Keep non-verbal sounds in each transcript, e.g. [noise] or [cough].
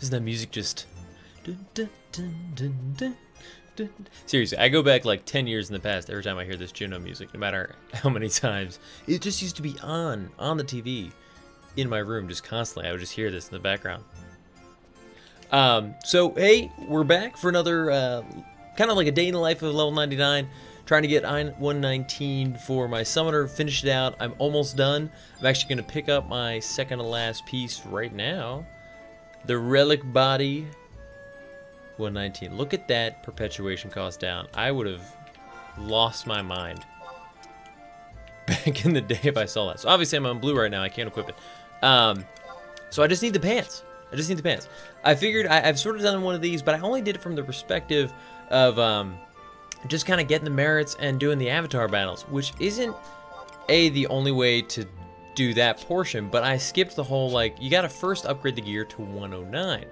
Isn't that music just... Seriously, I go back like 10 years in the past every time I hear this Jeuno music, no matter [laughs] how many times. It just used to be on, on the TV, in my room, just constantly. I would just hear this in the background. Um, so, hey, we're back for another, uh, kind of like a day in the life of level 99. Trying to get 119 for my summoner, finish it out. I'm almost done. I'm actually going to pick up my second to last piece right now. The Relic Body 119. Look at that perpetuation cost down. I would have lost my mind [laughs] back in the day if I saw that. So obviously I'm on blue right now. I can't equip it. Um, so I just need the pants. I just need the pants. I figured I, have sort of done one of these, but I only did it from the perspective of um, just kind of getting the merits and doing the avatar battles, which isn't a the only way to do that portion, but I skipped the whole like you got to first upgrade the gear to 109.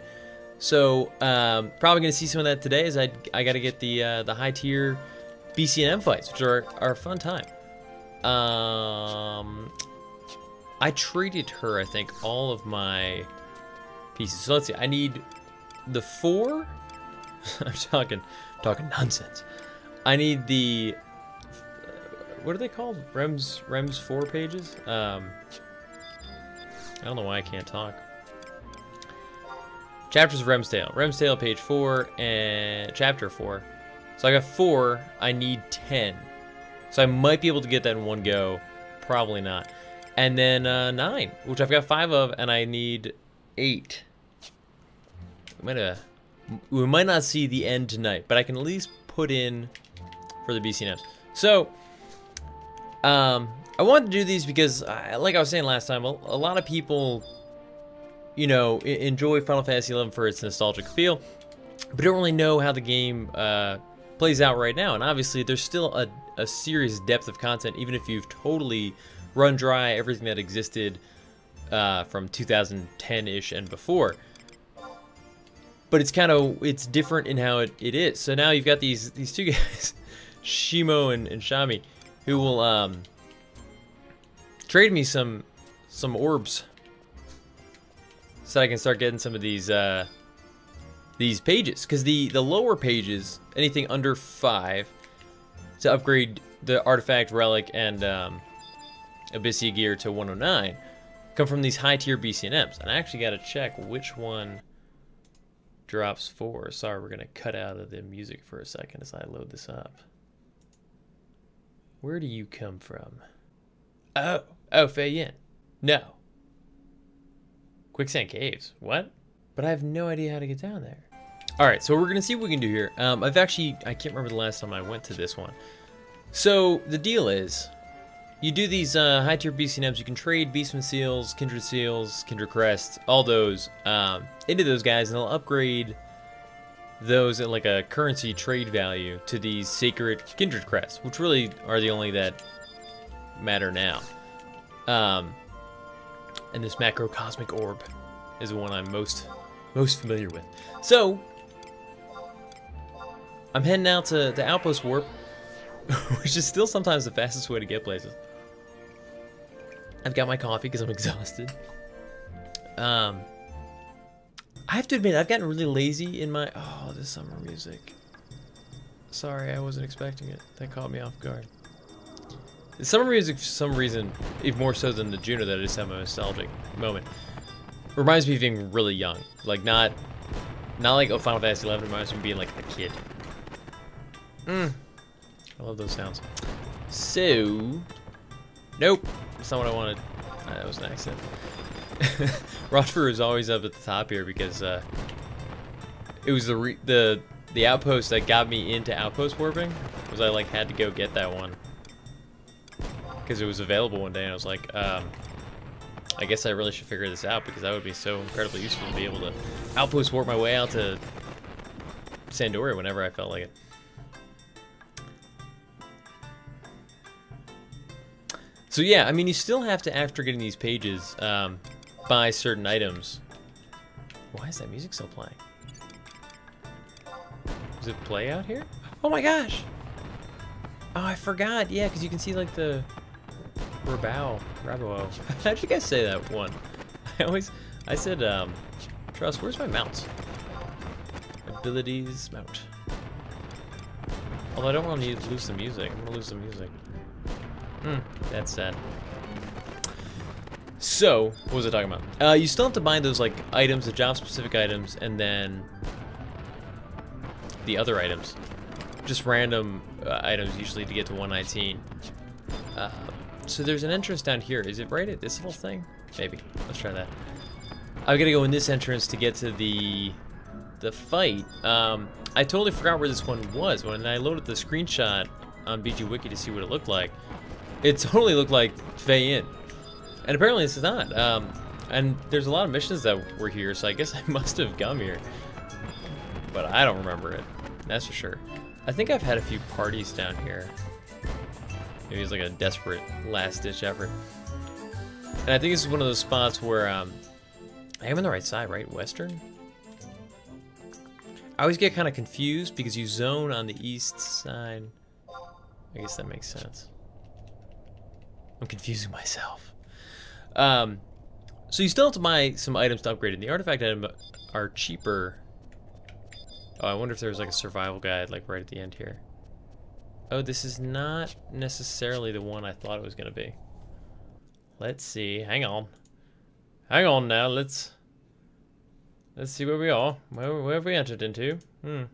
So um, probably gonna see some of that today. As I I got to get the uh, the high tier BCNM fights, which are are a fun time. Um, I traded her I think all of my pieces. So let's see. I need the four. [laughs] I'm talking talking nonsense. I need the what are they called? Rems Rems four pages. Um, I don't know why I can't talk. Chapters of Rem's Tale. Remstale, page four, and chapter four. So I got four. I need ten. So I might be able to get that in one go. Probably not. And then uh, nine, which I've got five of, and I need eight. We might, uh, we might not see the end tonight, but I can at least put in for the BCNMs. So, um, I wanted to do these because, I, like I was saying last time, a, a lot of people, you know, enjoy Final Fantasy XI for its nostalgic feel, but don't really know how the game uh, plays out right now. And obviously, there's still a, a serious depth of content, even if you've totally run dry everything that existed uh, from 2010-ish and before but it's kind of it's different in how it, it is. So now you've got these these two [laughs] guys Shemo and, and Shami, who will um, trade me some some orbs, so that I can start getting some of these uh, these pages. Because the the lower pages, anything under five, to upgrade the artifact, relic, and um, Abyssea gear to 109, come from these high tier BCNMs. And I actually got to check which one drops four. Sorry, we're going to cut out of the music for a second as I load this up. Where do you come from? Oh, oh, Fei'Yin. No. Quicksand Caves. What? But I have no idea how to get down there. All right, so we're gonna see what we can do here. Um, I've actually, I can't remember the last time I went to this one. So the deal is, you do these uh, high tier BCNMs, you can trade Beastman Seals, Kindred Seals, Kindred Crests, all those um, into those guys, and they'll upgrade those at like a currency trade value to these sacred kindred crests, which really are the only that matter now. Um, and this macrocosmic orb is the one I'm most most familiar with. So I'm heading out to the Outpost Warp, [laughs] which is still sometimes the fastest way to get places. I've got my coffee because I'm [laughs] exhausted. Um, I have to admit, I've gotten really lazy in my... Oh, the summer music. Sorry, I wasn't expecting it. That caught me off guard. The summer music, for some reason, even more so than the Jeuno that I just have a nostalgic moment, reminds me of being really young. Like, not... Not like oh, Final Fantasy 11 reminds me of being like a kid. Mm. I love those sounds. So... Nope. That's not what I wanted. Uh, that was an accident. [laughs] Rochford is always up at the top here because uh, it was the the the outpost that got me into outpost warping. Was I like had to go get that one because it was available one day, and I was like, um, I guess I really should figure this out because that would be so incredibly useful to be able to outpost warp my way out to Sandoria whenever I felt like it. So yeah, I mean, you still have to, after getting these pages, um, buy certain items. Why is that music still playing? Does it play out here? Oh my gosh! Oh, I forgot. Yeah, because you can see like the Rabao. Rabao. [laughs] How'd you guys say that one? [laughs] I always, I said, um, Trust, where's my mount? Abilities, mount. Although I don't want to lose the music. I'm gonna lose the music. Hmm, that's sad. So, what was I talking about? Uh, you still have to bind those like items, the job-specific items, and then the other items. Just random uh, items, usually to get to 119. Uh, so there's an entrance down here. Is it right at this little thing? Maybe. Let's try that. I gotta go in this entrance to get to the the fight. Um, I totally forgot where this one was. When I loaded the screenshot on BG Wiki to see what it looked like, it [laughs] totally looked like Fei'Yin. And apparently this is not. Um, and there's a lot of missions that were here, so I guess [laughs] I must have come here. But I don't remember it. That's for sure. I think I've had a few parties down here. Maybe it's like a desperate last-ditch effort. And I think this is one of those spots where um, I am on the right side, right? Western? I always get kind of confused because you zone on the east side. I guess that makes sense. I'm confusing myself. Um, so you still have to buy some items to upgrade, and the artifact items are cheaper. Oh, I wonder if there's like a survival guide like right at the end here. Oh, this is not necessarily the one I thought it was going to be. Let's see. Hang on. Hang on now. Let's let's see where we are. Where, where have we entered into? Hmm.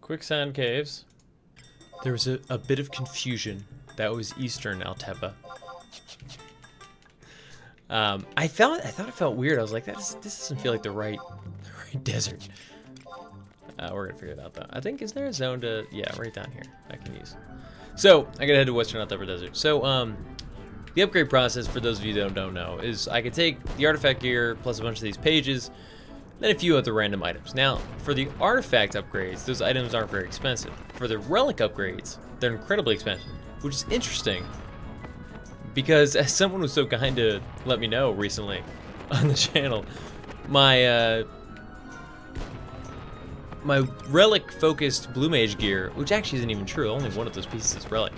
Quicksand caves. There was a, a bit of confusion. That was Eastern Altepa. Um, I felt I thought it felt weird. I was like, this this doesn't feel like the right, the right desert. Uh, we're gonna figure it out though. I think is there a zone to yeah right down here I can use. So I gotta head to Western Altepa Desert. So um, the upgrade process for those of you that don't know is I could take the artifact gear plus a bunch of these pages, then a few other random items. Now for the artifact upgrades, those items aren't very expensive. For the relic upgrades, they're incredibly expensive, which is interesting because as someone was so kind to let me know recently [laughs] on the channel, my uh, my relic focused blue mage gear, which actually isn't even true, only one of those pieces is relic,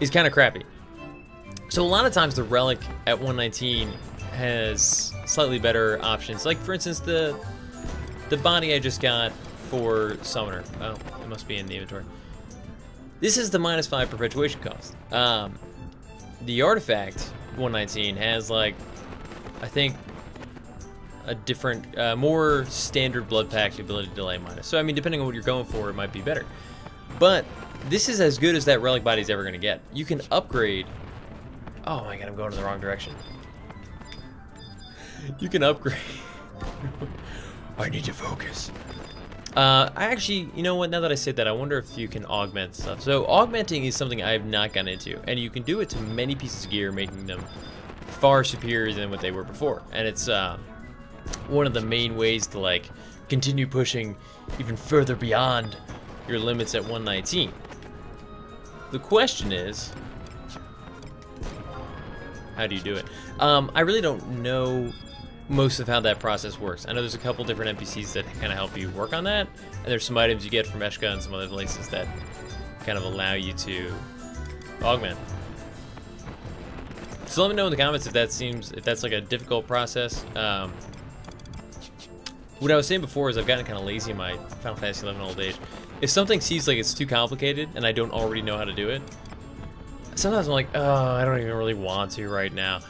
is kind of crappy. So a lot of times the relic at 119 has slightly better options. Like for instance the the body I just got for summoner. Oh, it must be in the inventory. This is the minus five perpetuation cost. Um, the artifact 119 has like, I think, a different, uh, more standard blood pact ability delay minus. So I mean, depending on what you're going for, it might be better. But this is as good as that relic body is ever going to get. You can upgrade. Oh my god, I'm going in the wrong direction. You can upgrade. [laughs] I need to focus. Uh, I actually, you know what, now that I say that, I wonder if you can augment stuff. So augmenting is something I have not gotten into, and you can do it to many pieces of gear, making them far superior than what they were before. And it's uh, one of the main ways to like continue pushing even further beyond your limits at 119. The question is, how do you do it? Um, I really don't know most of how that process works. I know there's a couple different NPCs that kind of help you work on that, and there's some items you get from Escha and some other places that kind of allow you to augment. So let me know in the comments if that seems, if that's like a difficult process. Um, what I was saying before is I've gotten kind of lazy in my Final Fantasy XI old age. If something seems like it's too complicated and I don't already know how to do it, sometimes I'm like, oh, I don't even really want to right now.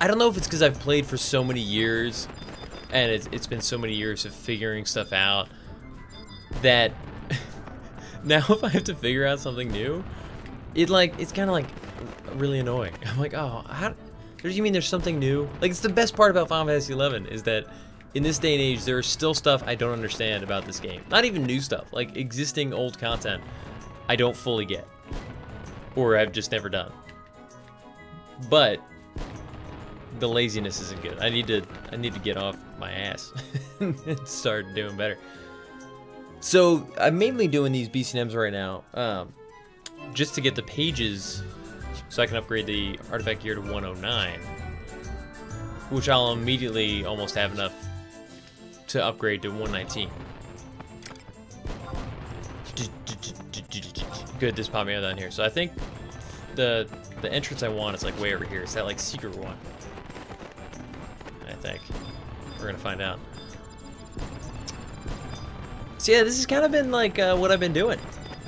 I don't know if it's because I've played for so many years and it's, it's been so many years of figuring stuff out that [laughs] now if I have to figure out something new, it like, it's kind of like really annoying. [laughs] I'm like, oh, how, you mean there's something new? Like, it's the best part about Final Fantasy 11 is that in this day and age, there's still stuff I don't understand about this game. Not even new stuff, like existing old content I don't fully get. Or I've just never done. But the laziness isn't good. I need to I need to get off my ass [laughs] and start doing better. So I'm mainly doing these BCNMs right now, um, just to get the pages so I can upgrade the artifact gear to 109, which I'll immediately almost have enough to upgrade to 119. Good, this popped me out down here. So I think the the entrance I want is like way over here. It's that like secret one think. We're gonna find out. So yeah, this has kind of been like uh, what I've been doing.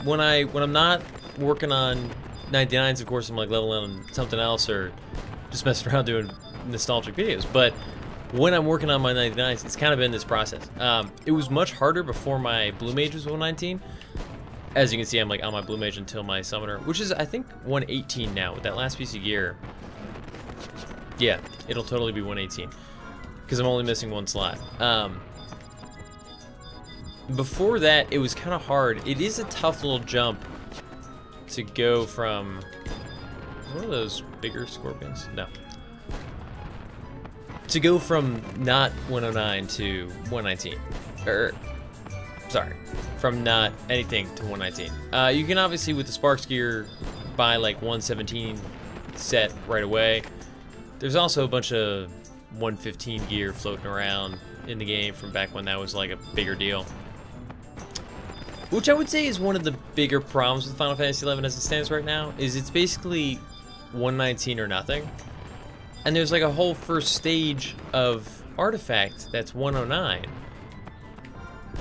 When I when I'm not working on 99s, of course, I'm like leveling on something else or just messing [laughs] around doing nostalgic videos. But when I'm working on my 99s, it's kind of been this process. Um, it was much harder before my Blue Mage was 119. As you can see, I'm like on my Blue Mage until my Summoner, which is I think 118 now with that last piece of gear. Yeah, it'll totally be 118 because I'm only missing one slot. Um, before that, it was kind of hard. It is a tough little jump to go from one of those bigger scorpions. No, to go from not 109 to 119. Or, sorry, from not anything to 119. Uh, you can obviously, with the Sparks gear, buy like 117 set right away. There's also a bunch of 115 gear floating around in the game from back when that was like a bigger deal. Which I would say is one of the bigger problems with Final Fantasy XI as it stands right now, is it's basically 119 or nothing. And there's like a whole first stage of artifact that's 109.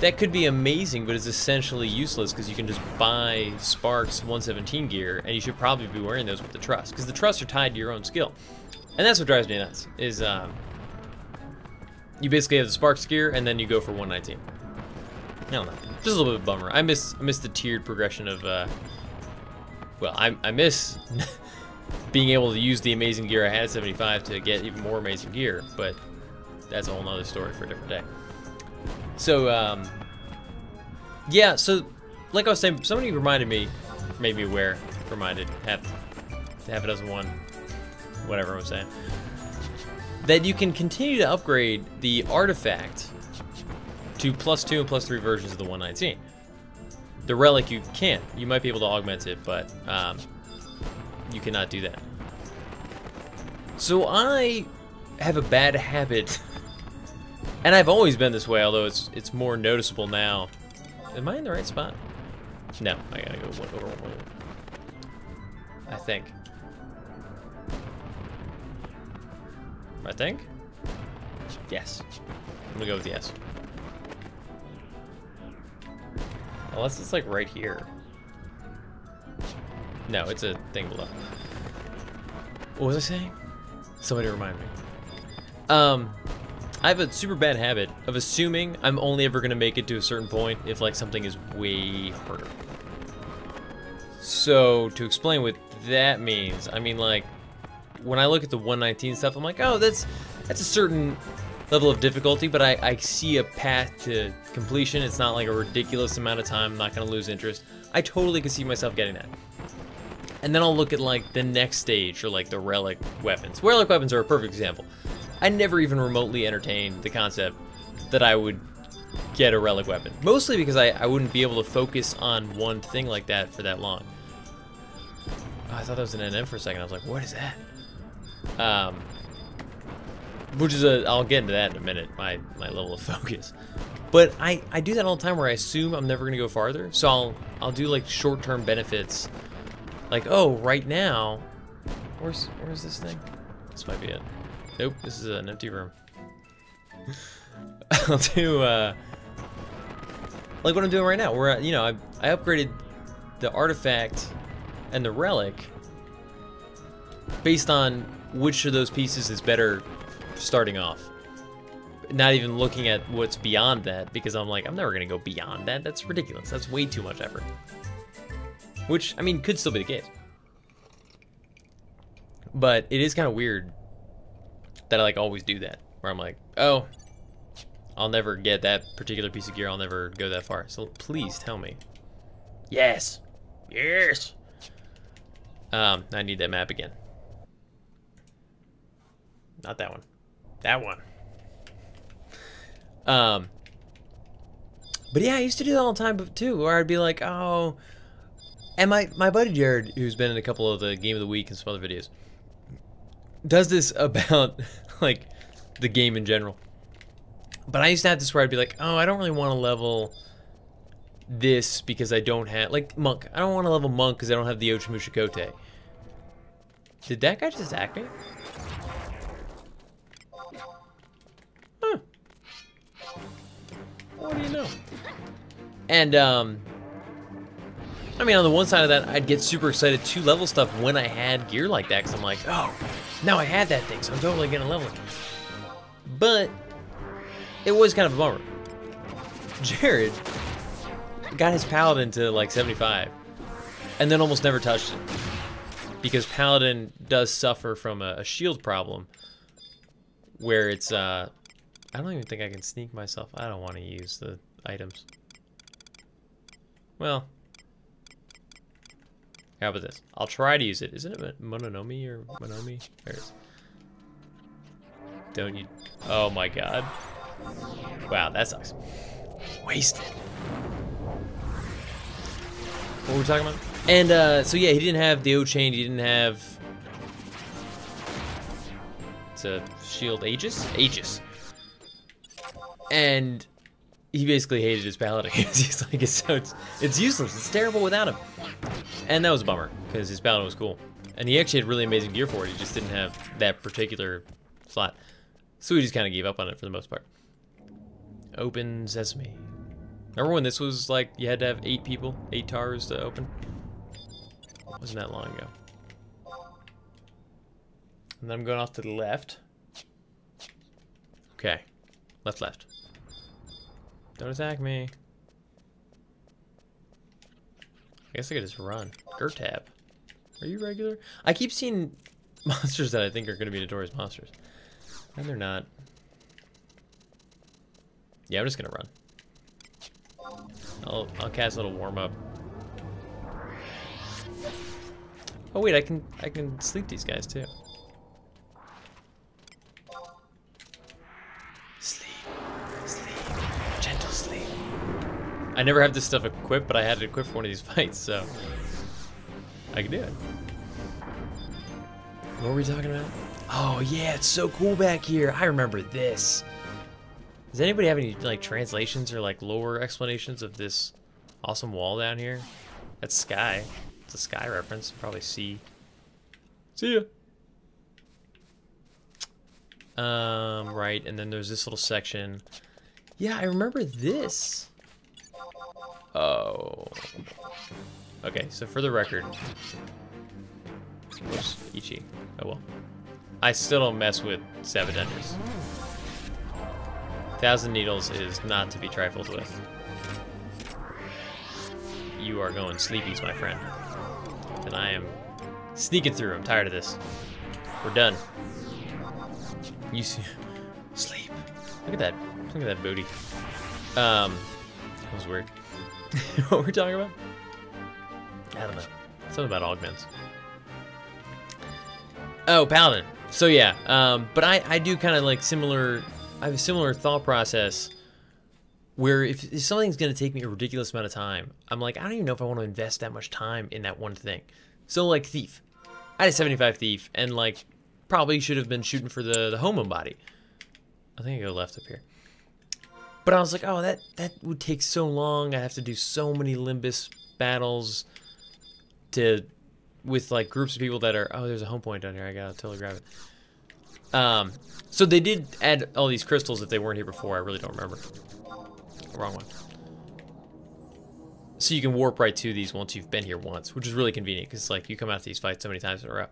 That could be amazing, but it's essentially useless because you can just buy Sparks 117 gear, and you should probably be wearing those with the Trust, because the Trusts are tied to your own skill. And that's what drives me nuts, is um, you basically have the Sparks gear, and then you go for 119. I don't know. Just a little bit of a bummer. I miss miss the tiered progression of, uh, well, I, I miss [laughs] being able to use the amazing gear I had at 75 to get even more amazing gear, but that's a whole nother story for a different day. So, um, yeah, so, like I was saying, somebody reminded me, made me aware, reminded, half, half a dozen one, whatever I was saying, that you can continue to upgrade the artifact to plus two and plus three versions of the 119. The relic you can't. You might be able to augment it, but um, you cannot do that. So I have a bad habit, [laughs] and I've always been this way, although it's it's more noticeable now. Am I in the right spot? No, I gotta go over one. I think. I think? Yes. I'm gonna go with yes. Unless it's like right here. No, it's a thing below. What was I saying? Somebody remind me. Um, I have a super bad habit of assuming I'm only ever to make it to a certain point if like something is way harder. So to explain what that means, I mean like when I look at the 119 stuff, I'm like, oh, that's that's a certain level of difficulty, but I, I see a path to completion. It's not like a ridiculous amount of time. I'm not going to lose interest. I totally can see myself getting that. And then I'll look at like the next stage or like the relic weapons. Relic weapons are a perfect example. I never even remotely entertained the concept that I would get a relic weapon. Mostly because I, I wouldn't be able to focus on one thing like that for that long. Oh, I thought that was an NM for a second. I was like, what is that? Um, which is a, I'll get into that in a minute, my, my level of [laughs] focus. But I, I do that all the time where I assume I'm never going to go farther. So I'll, I'll do like short-term benefits like, oh, right now, where's where's this thing? This might be it. Nope, this is an empty room. [laughs] I'll do uh, like what I'm doing right now. Where you know I I upgraded the artifact and the relic based on which of those pieces is better starting off. Not even looking at what's beyond that because I'm like I'm never gonna go beyond that. That's ridiculous. That's way too much effort. Which, I mean, could still be the case. But it is kind of weird that I like always do that. Where I'm like, oh, I'll never get that particular piece of gear. I'll never go that far. So please tell me. Yes. Yes. Um, I need that map again. Not that one. That one. Um, but yeah, I used to do that all the time too, where I'd be like, oh, and my, my buddy Jared, who's been in a couple of the Game of the Week and some other videos, does this about, [laughs] like, the game in general. But I used to have this where I'd be like, oh, I don't really want to level this because I don't have, like, Monk. I don't want to level Monk because I don't have the Ochamushikote. Did that guy just attack me? Know. And, um, I mean, on the one side of that, I'd get super excited to level stuff when I had gear like that, because I'm like, oh, now I had that thing, so I'm totally going to level it. But, it was kind of a bummer. Jared got his Paladin to like 75, and then almost never touched it. Because Paladin does suffer from a, a shield problem, where it's, uh, I don't even think I can sneak myself. I don't want to use the items. Well, how about this? I'll try to use it. Isn't it Mononomi or Monomi? There it is. Don't you? Oh my god. Wow, that sucks. Wasted. What were we talking about? And uh, so yeah, he didn't have the Ochain. He didn't have. It's a shield Aegis. Aegis. And he basically hated his paladin. [laughs] He's like, it's, so it's, it's useless. It's terrible without him. And that was a bummer, because his paladin was cool. And he actually had really amazing gear for it. He just didn't have that particular slot. So we just kind of gave up on it for the most part. Open Sesame. Remember when this was like, you had to have eight people, eight tars to open? Wasn't that long ago. And then I'm going off to the left. Okay. Left, left. Don't attack me. I guess I could just run. Gertab. Are you regular? I keep seeing [laughs] monsters that I think are going to be notorious monsters. And they're not. Yeah, I'm just going to run. I'll, I'll cast a little warm-up. Oh wait, I can I can sleep these guys too. I never have this stuff equipped, but I had it equipped for one of these [laughs] fights, so I can do it. What were we talking about? Oh yeah, it's so cool back here. I remember this. Does anybody have any like translations or like lower explanations of this awesome wall down here? That's sky. It's a sky reference. Probably see. See ya. Um, right, and then there's this little section. Yeah, I remember this. Oh. Okay, so for the record. Whoops, Ichi. Oh well. I still don't mess with Sabotenders. Thousand Needles is not to be trifled with. You are going sleepies, my friend. And I am sneaking through. I'm tired of this. We're done. You see, [laughs] sleep. Look at that. Look at that booty. Um, that was weird. [laughs] what we're talking about? I don't know. Something about augments. Oh, Paladin. So yeah, um, but I, I do kind of like similar, I have a similar thought process where if, if something's going to take me a ridiculous amount of time, I'm like, I don't even know if I want to invest that much time in that one thing. So like Thief. I had a 75 Thief and like probably should have been shooting for the, the Homam body. I think I go left up here. But I was like, oh, that, that would take so long. I have to do so many Limbus battles to with like groups of people that are, oh, there's a home point down here. I gotta totally grab it. Um, so they did add all these crystals if they weren't here before. I really don't remember. Wrong one. So you can warp right to these once you've been here once, which is really convenient because like you come out to these fights so many times in a row.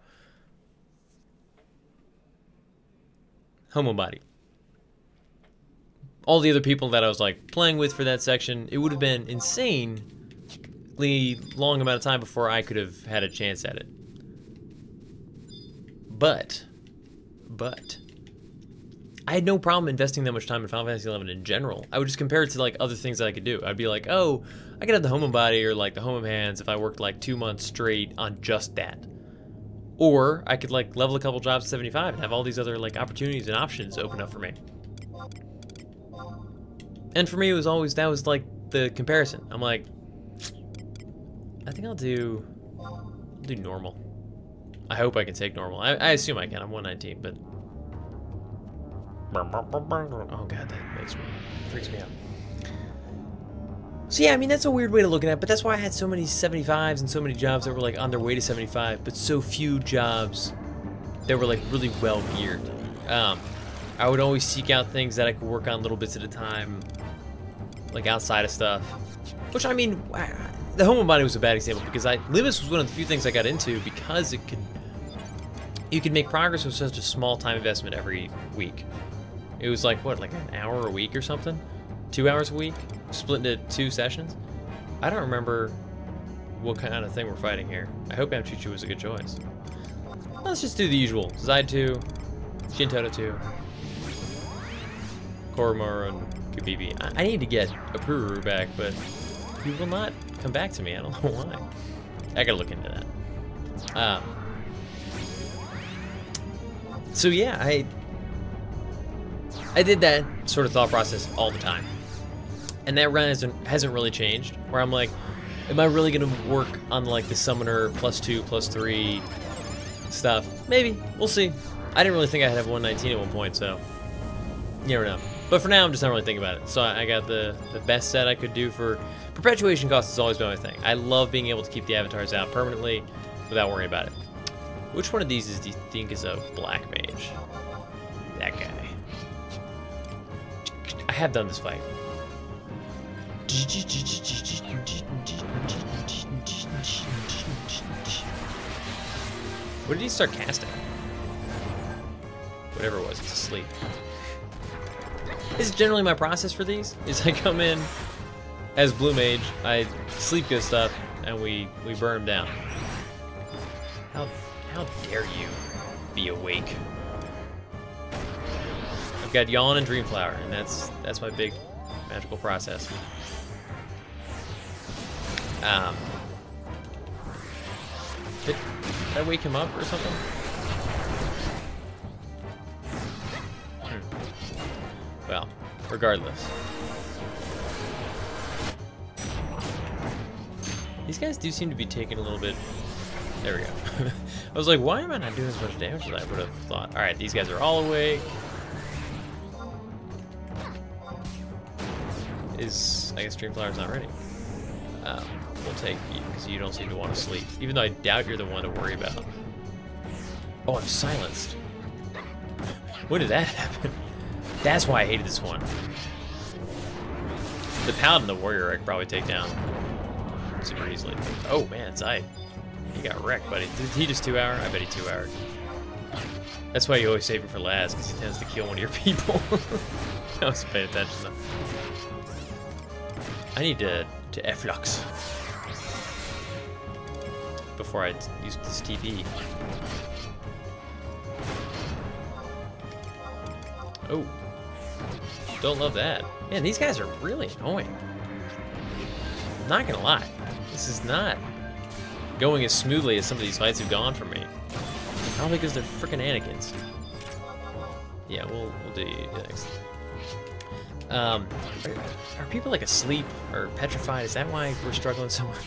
Homam body all the other people that I was like playing with for that section, it would have been insanely long amount of time before I could have had a chance at it. But, but, I had no problem investing that much time in Final Fantasy XI in general. I would just compare it to like other things that I could do. I'd be like, oh, I could have the Homam body or like the Homam hands if I worked like two months straight on just that. Or I could like level a couple jobs to 75 and have all these other like opportunities and options open up for me. And for me, it was always, that was like the comparison. I'm like, I think I'll do, I'll do normal. I hope I can take normal. I, I assume I can. I'm 119, but. Oh god, that makes me, freaks me out. So yeah, I mean, that's a weird way to look at it, but that's why I had so many 75s and so many jobs that were like on their way to 75, but so few jobs that were like really well geared. Um, I would always seek out things that I could work on little bits at a time like outside of stuff. Which I mean, the home Homam body was a bad example because I Limbus was one of the few things I got into because it could you could make progress with such a small time investment every week. It was like what, like an hour a week or something? Two hours a week, split into two sessions. I don't remember what kind of thing we're fighting here. I hope Amchuchu was a good choice. Let's just do the usual. Zeid 2, Shantotto 2, Koru-Moru, and Kupipi. I, I need to get a Pururu back, but he will not come back to me. I don't know [laughs] why. I gotta look into that. Um, so yeah, I I did that sort of thought process all the time. And that run hasn't, hasn't really changed, where I'm like, am I really going to work on like the summoner plus two, plus three stuff? Maybe. We'll see. I didn't really think I'd have 119 at one point, so you never know. But for now, I'm just not really thinking about it. So I got the, the best set I could do for... Perpetuation cost has always been my thing. I love being able to keep the avatars out permanently without worrying about it. Which one of these is, do you think is a black mage? That guy. I have done this fight. What did he start casting? Whatever it was, it's asleep. This is generally my process for these, is I come in as Blue Mage, I sleep good stuff, and we, we burn them down. How, how dare you be awake? I've got Yawn and Dreamflower, and that's that's my big magical process. Um, did, did I wake him up or something? Well, regardless. These guys do seem to be taking a little bit... There we go. [laughs] I was like, why am I not doing as much damage as I would have thought? Alright, these guys are all awake. Is... I guess Dreamflower's not ready. Um, we'll take you because you don't seem to want to sleep. Even though I doubt you're the one to worry about. Oh, I'm silenced. [laughs] when did that [laughs] happen? That's why I hated this one. The Paladin the Warrior I could probably take down super easily. Oh man, Zai. He got wrecked, buddy. Did he just two hour? I bet he two hour. That's why you always save him for last, because he tends to kill one of your [laughs] people. I was paying attention though. I need to, to F-Lux before I use this TP. Oh. Don't love that. Man, these guys are really annoying. I'm not gonna lie. This is not going as smoothly as some of these fights have gone for me. Probably because they're freaking Anticans. Yeah, we'll, we'll do next. Um, are, are people like asleep or petrified? Is that why we're struggling so much?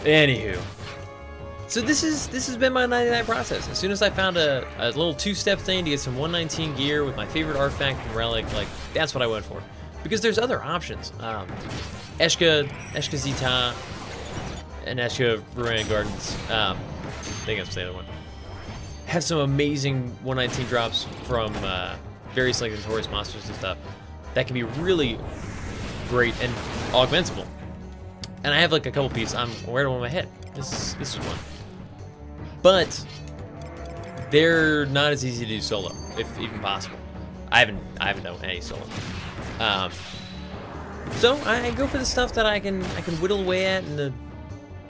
Anywho. So this is this has been my 99 process. As soon as I found a, a little two-step thing to get some 119 gear with my favorite artifact and relic, like that's what I went for. Because there's other options. Um, Escha, Escha Zi'Tah, and Escha Ru'Aun Gardens. Um, I think that's the other one. Have some amazing 119 drops from uh, various like notorious monsters and stuff that can be really great and augmentable. And I have like a couple pieces. I'm wearing in my head. This is this is one. But they're not as easy to do solo, if even possible. I haven't I haven't done any solo. Um, so I go for the stuff that I can I can whittle away at in the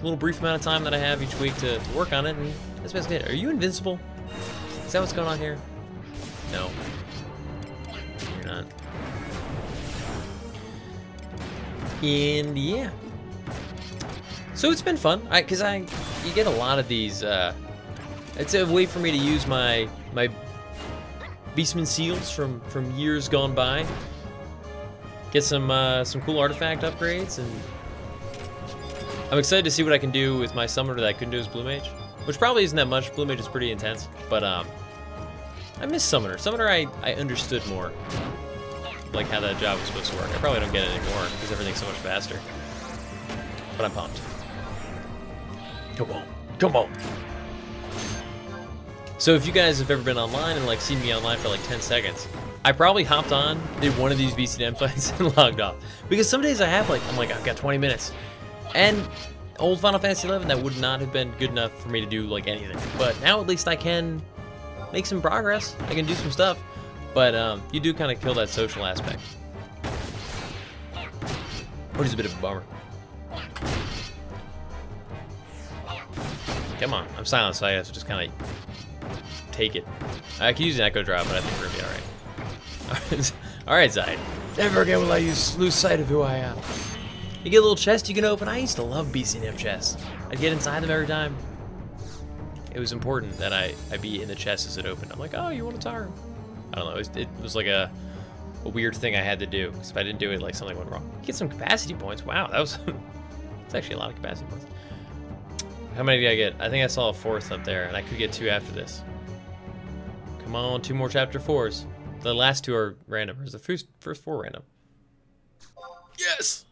little brief amount of time that I have each week to, to work on it, and that's basically it. Are you invincible? Is that what's going on here? No. You're not. And yeah. So it's been fun, I because I you get a lot of these. Uh, it's a way for me to use my my Beastman seals from from years gone by. Get some uh, some cool artifact upgrades, and I'm excited to see what I can do with my summoner that I couldn't do as Blue Mage, which probably isn't that much. Blue Mage is pretty intense, but um, I miss Summoner. Summoner I I understood more, like how that job was supposed to work. I probably don't get it anymore because everything's so much faster. But I'm pumped. Come on. Come on. So if you guys have ever been online and like seen me online for like 10 seconds, I probably hopped on, did one of these BCNM fights, [laughs] and logged off. Because some days I have like, I'm like, I've got 20 minutes. And old Final Fantasy 11, that would not have been good enough for me to do like anything. But now at least I can make some progress. I can do some stuff. But um, you do kind of kill that social aspect. Which is a bit of a bummer. Come on, I'm silent, so I have to just kind of take it. I could use an Echo Drop, but I think we're gonna be alright. [laughs] alright, Zeid. Never again will I use, lose sight of who I am. You get a little chest you can open. I used to love BCNM chests. I'd get inside them every time. It was important that I, I be in the chest as it opened. I'm like, oh, you want a tire? I don't know. It was, it was like a, a weird thing I had to do. Because if I didn't do it, like something went wrong. Get some capacity points. Wow, that was... [laughs] it's actually a lot of capacity points. How many did I get? I think I saw a fourth up there, and I could get two after this. Come on, two more chapter fours. The last two are random. Is the first, first four random? Yes!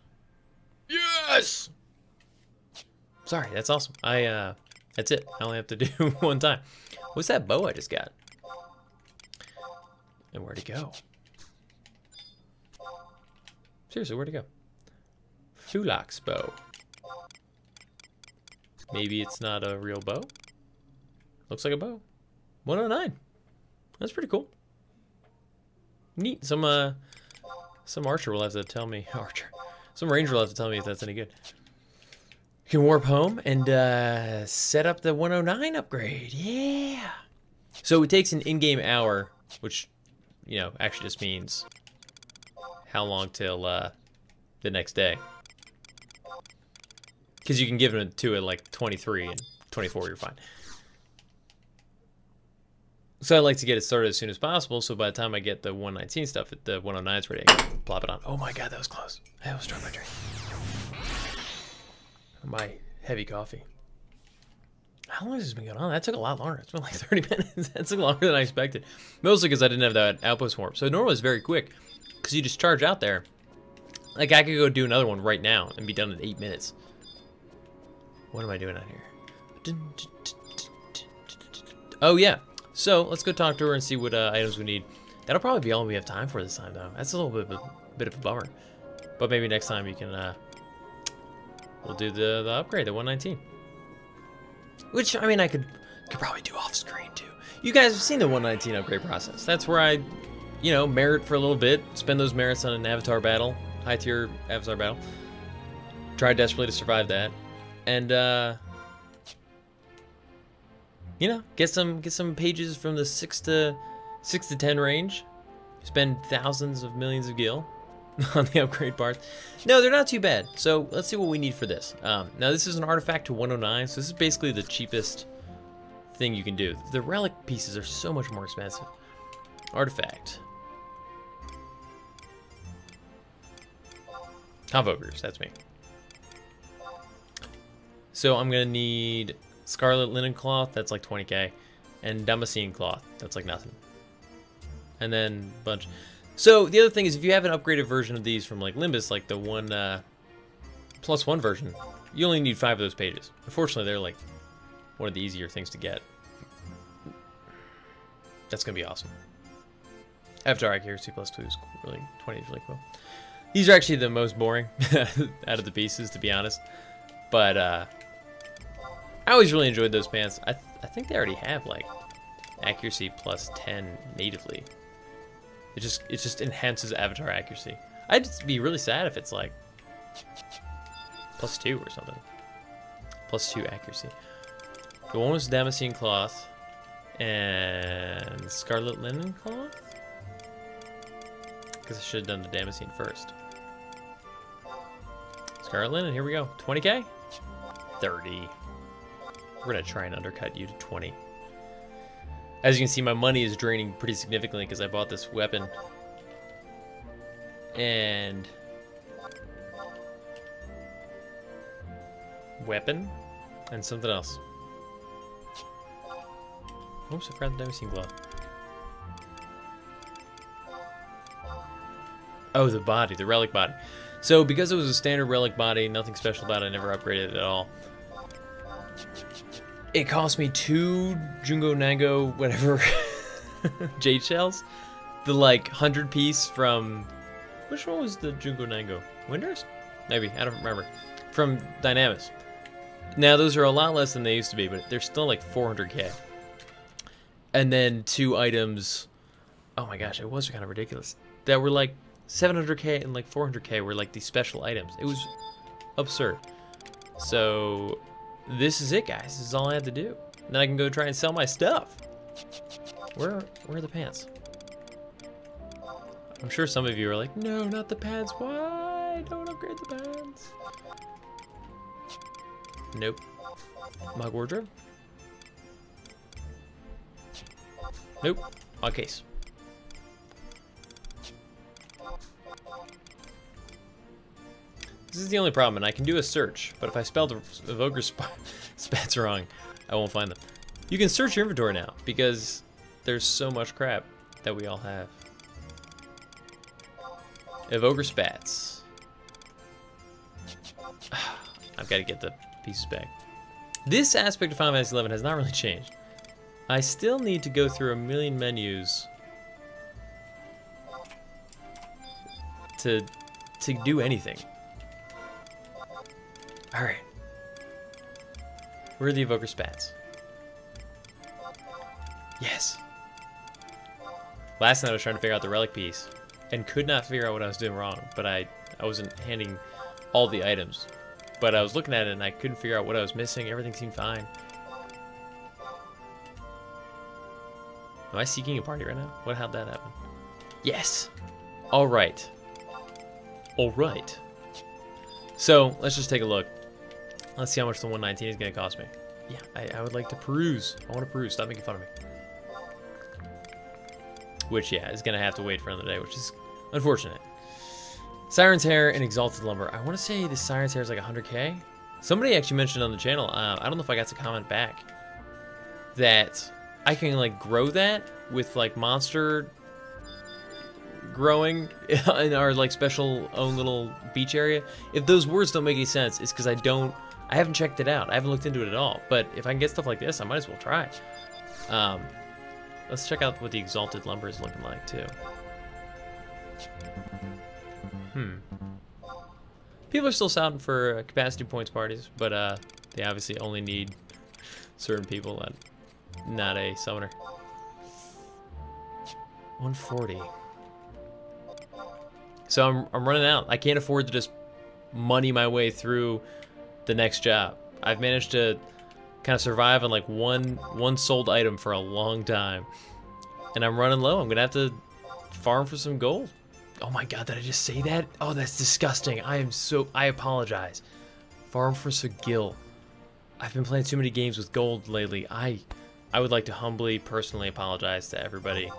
Yes! Sorry, that's awesome. I, uh, that's it. I only have to [laughs] do one time. What's that bow I just got? And where'd it go? Seriously, where'd it go? Phulax bow. Maybe it's not a real bow? Looks like a bow. 109. That's pretty cool. Neat. Some, uh, some archer will have to tell me. [laughs] Archer. Some ranger will have to tell me if that's any good. You can warp home and uh, set up the 109 upgrade. Yeah. So it takes an in-game hour, which, you know, actually just means how long till uh, the next day. Because you can give them to it like 23 and 24, you're fine. So I like to get it started as soon as possible, so by the time I get the 119 stuff, at the 109 is ready, I can plop it on. Oh my god, that was close. I almost dropped my drink. My heavy coffee. How long has this been going on? That took a lot longer. It's been like [laughs] 30 minutes. that took longer than I expected. Mostly because I didn't have that outpost warp. So normally it's very quick, because you just charge out there. Like I could go do another one right now and be done in 8 minutes. What am I doing out here? Oh yeah, so let's go talk to her and see what uh, items we need. That'll probably be all we have time for this time, though. That's a little bit of a, bit of a bummer. But maybe next time you can, uh, we'll do the, the upgrade, the 119. Which, I mean, I could, could probably do off screen, too. You guys have seen the 119 upgrade process. That's where I, you know, merit for a little bit, spend those merits on an avatar battle, high tier avatar battle. Try desperately to survive that. And, uh, you know, get some get some pages from the six to six to ten range. Spend thousands of millions of gil [laughs] on the upgrade parts. No, they're not too bad. So let's see what we need for this. Um, now this is an artifact to 109, so this is basically the cheapest thing you can do. The relic pieces are so much more expensive. Artifact. Convokers, that's me. So I'm gonna need Scarlet Linen Cloth, that's like 20k. And Damascene Cloth, that's like nothing. And then bunch. So the other thing is if you have an upgraded version of these from like Limbus, like the one uh, plus one version, you only need five of those pages. Unfortunately, they're like one of the easier things to get. That's gonna be awesome. Avatar accuracy plus two is really 20 is really cool. These are actually the most boring [laughs] out of the pieces, to be honest. But uh, I always really enjoyed those pants. I, th I think they already have like accuracy plus 10 natively. It just it just enhances avatar accuracy. I'd be really sad if it's like plus two or something. Plus two accuracy. The one was Damascene cloth and Scarlet Linen cloth. Because I should have done the Damascene first. Scarlet Linen, here we go. 20k? 30. We're gonna try and undercut you to 20. As you can see, my money is draining pretty significantly because I bought this weapon. And... Weapon? And something else. Oops, I forgot the Damascene glove. Oh, the body, the relic body. So because it was a standard relic body, nothing special about it, I never upgraded it at all. It cost me two Lungo-Nango, whatever, [laughs] jade shells the like hundred piece from which one was the Lungo-Nango? Winders? Maybe I don't remember. From Dynamis. Now those are a lot less than they used to be, but they're still like 400k. And then two items. Oh my gosh, it was kind of ridiculous. That were like 700k and like 400k were like these special items. It was absurd. So this is it, guys. This is all I have to do. Then I can go try and sell my stuff. Where, where are the pants? I'm sure some of you are like, no, not the pants. Why? Don't upgrade the pants. Nope. My wardrobe? Nope. Mog case. This is the only problem, and I can do a search, but if I spell the Evoker sp [laughs] spats wrong, I won't find them. You can search your inventory now, because there's so much crap that we all have. Evoker spats. [sighs] I've got to get the pieces back. This aspect of Final Fantasy XI has not really changed. I still need to go through a million menus to to do anything. All right. Where are the evoker spats? Yes. Last night I was trying to figure out the relic piece and could not figure out what I was doing wrong, but I I wasn't handing all the items. But I was looking at it and I couldn't figure out what I was missing. Everything seemed fine. Am I seeking a party right now? What how'd that happen? Yes. All right. All right. So let's just take a look. Let's see how much the 119 is going to cost me. Yeah, I, I would like to peruse. I want to peruse. Stop making fun of me. Which, yeah, is going to have to wait for another day, which is unfortunate. Siren's Hair and Exalted Lumber. I want to say the Siren's Hair is like 100k. Somebody actually mentioned on the channel, uh, I don't know if I got to comment back, that I can like grow that with like monster growing [laughs] in our like special own little beach area. If those words don't make any sense, it's because I don't, I haven't checked it out. I haven't looked into it at all. But if I can get stuff like this, I might as well try. Um, let's check out what the Exalted Lumber is looking like too. Hmm. People are still shouting for uh, capacity points parties, but uh, they obviously only need certain people and not a summoner. 140. So I'm, I'm running out. I can't afford to just money my way through the next job. I've managed to kind of survive on like one one sold item for a long time. And I'm running low. I'm going to have to farm for some gold. Oh my god, did I just say that? Oh, that's disgusting. I am so... I apologize. Farm for Sigil. I've been playing too many games with gold lately. I I would like to humbly, personally apologize to everybody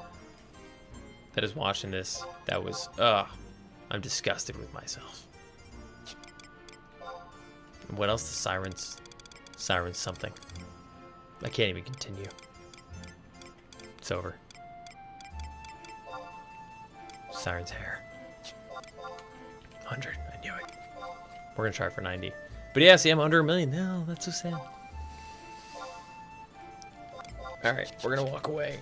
that is watching this. That was... Ugh. I'm disgusted with myself. What else? The sirens... Sirens something. I can't even continue. It's over. Siren's hair. 100. I knew it. We're going to try for 90. But yeah, see, I'm under a million. No, that's so sad. Alright, we're going to walk away.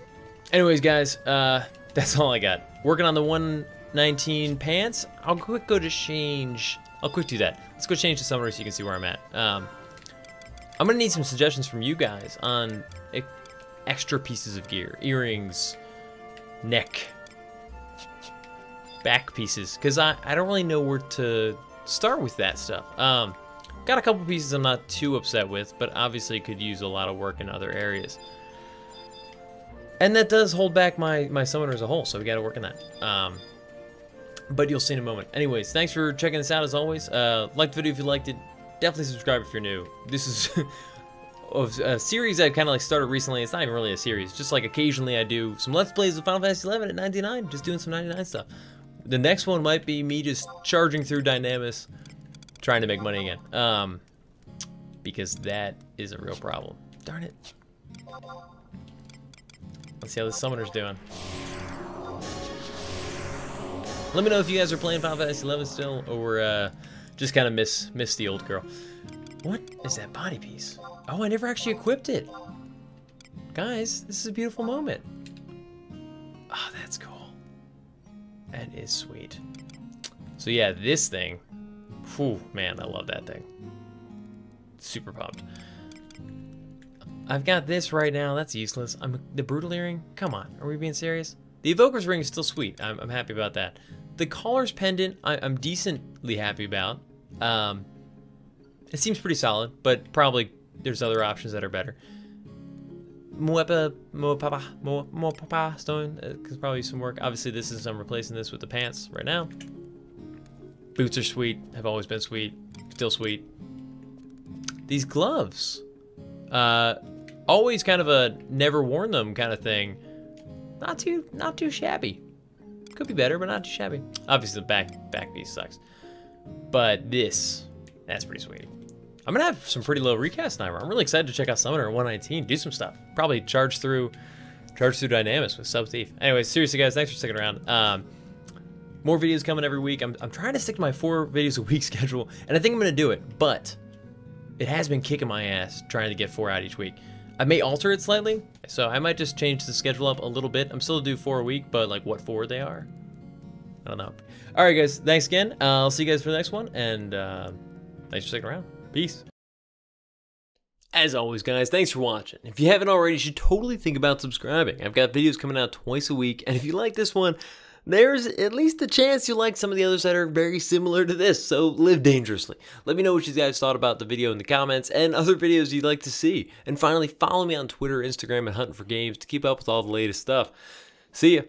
Anyways, guys, uh, [laughs] that's all I got. Working on the 119 pants. I'll quick go to change. I'll quick do that. Let's go change the summoner so you can see where I'm at. Um, I'm to need some suggestions from you guys on extra pieces of gear. Earrings, neck, back pieces because I, I don't really know where to start with that stuff. Um, got a couple pieces I'm not too upset with, but obviously could use a lot of work in other areas. And that does hold back my, my summoner as a whole, so we gotta work on that. Um, but you'll see in a moment. Anyways, thanks for checking this out as always. Uh, like the video if you liked it. Definitely subscribe if you're new. This is [laughs] a series I've kind of like started recently. It's not even really a series. Just like occasionally I do some Let's Plays of Final Fantasy 11 at 99. Just doing some 99 stuff. The next one might be me just charging through Dynamis, trying to make money again. Um, because that is a real problem. Darn it. Let's see how the summoner's doing. Let me know if you guys are playing Final Fantasy 11 still, or uh, just kind of miss miss the old girl. What is that body piece? Oh, I never actually equipped it. Guys, this is a beautiful moment. Oh, that's cool. That is sweet. So yeah, this thing. Whew, man, I love that thing. Super pumped. I've got this right now. That's useless. I'm the brutal earring. Come on, are we being serious? The evoker's ring is still sweet. I'm, I'm happy about that. The Caller's pendant, I, am decently happy about. Um, it seems pretty solid, but probably there's other options that are better. Moepa, Moepapa, Moepapa stone, uh, could probably some work. Obviously, this is, I'm replacing this with the pants right now. Boots are sweet, have always been sweet, still sweet. These gloves, uh, always kind of a never worn them kind of thing. Not too, not too shabby. Could be better, but not too shabby. Obviously, the back back piece sucks. But this, that's pretty sweet. I'm gonna have some pretty low recast Sniper. I'm really excited to check out Summoner 119, do some stuff. Probably charge through, charge through Dynamis with Sub Thief. Anyways, seriously guys, thanks for sticking around. Um, more videos coming every week. I'm, I'm trying to stick to my four videos a week [laughs] schedule, and I think I'm gonna do it, but it has been kicking my ass trying to get four out each week. I may alter it slightly, so I might just change the schedule up a little bit. I'm still do four a week, but like what four they are, I don't know. All right, guys, thanks again. Uh, I'll see you guys for the next one, and uh, thanks for sticking around. Peace. As always, guys, thanks for watching. If you haven't already, you should totally think about subscribing. I've got videos coming out twice a week, and if you like this one, there's at least a chance you'll like some of the others that are very similar to this, so live dangerously. Let me know what you guys thought about the video in the comments and other videos you'd like to see. And finally, follow me on Twitter, Instagram, and Huntin4Games to keep up with all the latest stuff. See ya!